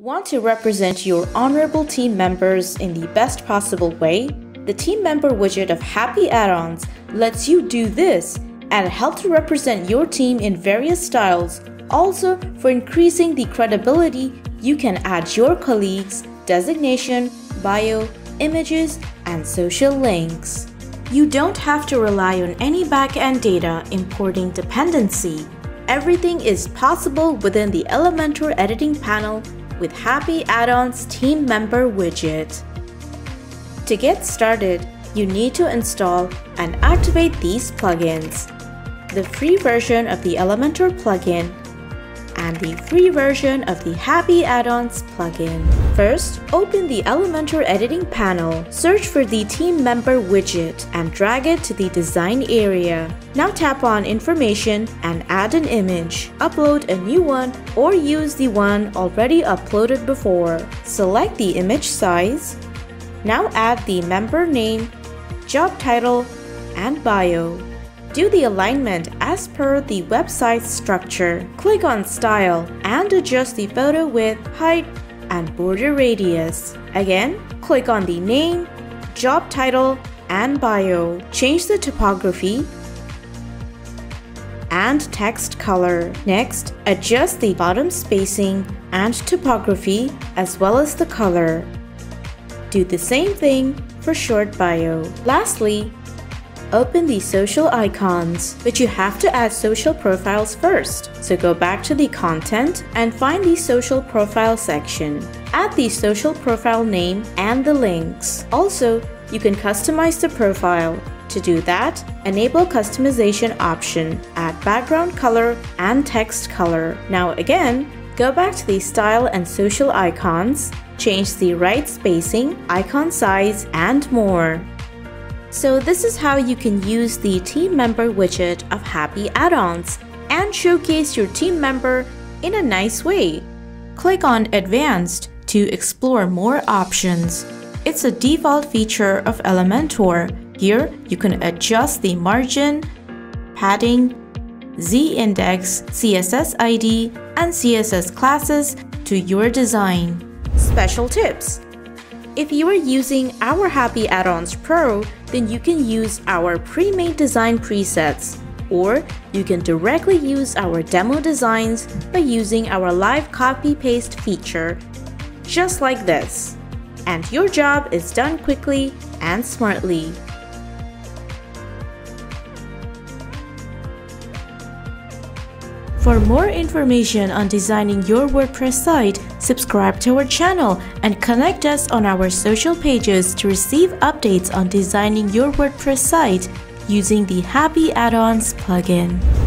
Want to represent your honorable team members in the best possible way? The team member widget of Happy Add-ons lets you do this and help to represent your team in various styles. Also, for increasing the credibility, you can add your colleagues, designation, bio, images, and social links. You don't have to rely on any backend data importing dependency. Everything is possible within the Elementor editing panel with Happy Add-ons Team Member widget. To get started, you need to install and activate these plugins. The free version of the Elementor plugin and the free version of the Happy Add-ons plugin. First, open the Elementor editing panel, search for the team member widget, and drag it to the design area. Now tap on information and add an image. Upload a new one or use the one already uploaded before. Select the image size. Now add the member name, job title, and bio. Do the alignment as per the website's structure. Click on Style and adjust the photo width, height, and border radius. Again, click on the name, job title, and bio. Change the typography and text color. Next, adjust the bottom spacing and typography as well as the color. Do the same thing for short bio. Lastly, open the social icons, but you have to add social profiles first. So go back to the content and find the social profile section. Add the social profile name and the links. Also, you can customize the profile. To do that, enable customization option, add background color and text color. Now again, go back to the style and social icons, change the right spacing, icon size, and more. So this is how you can use the team member widget of Happy Add-ons and showcase your team member in a nice way. Click on Advanced to explore more options. It's a default feature of Elementor. Here, you can adjust the margin, padding, z-index, CSS ID, and CSS classes to your design. Special tips! If you are using our Happy Add-ons Pro, then you can use our pre-made design presets or you can directly use our demo designs by using our live copy paste feature just like this and your job is done quickly and smartly. For more information on designing your WordPress site, subscribe to our channel and connect us on our social pages to receive updates on designing your WordPress site using the Happy Add-ons plugin.